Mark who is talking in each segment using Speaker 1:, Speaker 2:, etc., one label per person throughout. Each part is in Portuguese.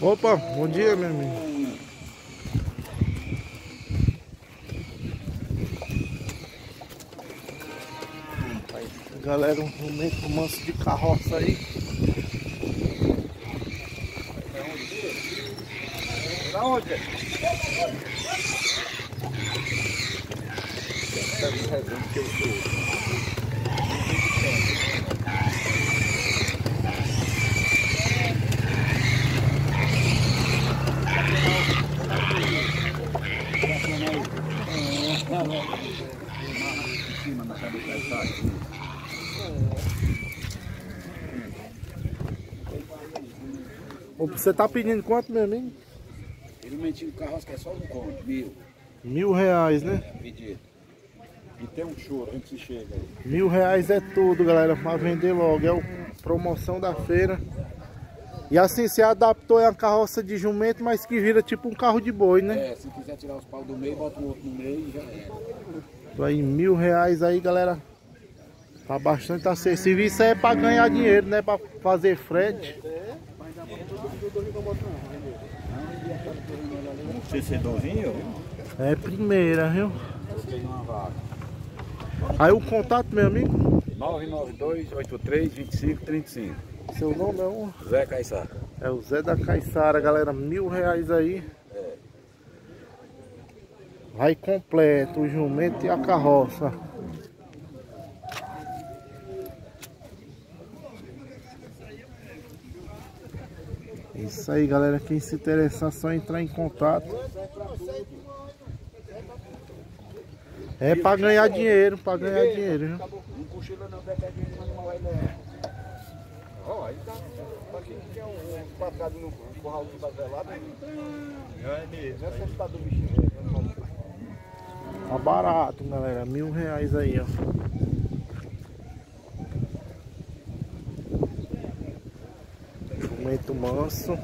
Speaker 1: Opa, bom dia, meu amigo. Galera, um momento manso de carroça aí.
Speaker 2: Pra onde?
Speaker 1: Opa, Você tá pedindo quanto, meu amigo?
Speaker 2: Ele mentiu o carroça que é só um conto, mil,
Speaker 1: Mil reais, né?
Speaker 2: pedido. E tem um choro, a gente se chega aí.
Speaker 1: Mil reais é tudo, galera, pra vender logo. É a promoção da feira. E assim, se adaptou é uma carroça de jumento, mas que vira tipo um carro de boi, né?
Speaker 2: É, se quiser tirar os pau do meio, bota um outro no meio e já é.
Speaker 1: Tô aí, mil reais aí, galera. Tá bastante acessível. Isso aí é pra ganhar dinheiro, né? Pra fazer frete.
Speaker 2: Um cecedorzinho,
Speaker 1: É primeira, viu? Aí o contato, meu amigo.
Speaker 2: 992 83 25 35.
Speaker 1: Seu nome é o...
Speaker 2: Zé Caissara.
Speaker 1: É o Zé da Caiçara, galera. Mil reais aí. Vai completo, o jumento e a carroça. Isso aí, galera. Quem se interessar, é só entrar em contato. É pra ganhar dinheiro, pra ganhar dinheiro, viu?
Speaker 2: Ó, aí tá. Pra quem quer um quadrado no curral de baselado, é mesmo. Não é tá do bichinho. né?
Speaker 1: Tá barato, galera. Mil reais aí, ó. Jumento manso.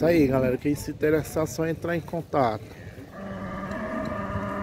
Speaker 1: Isso aí, galera. Quem se interessar, é só entrar em contato.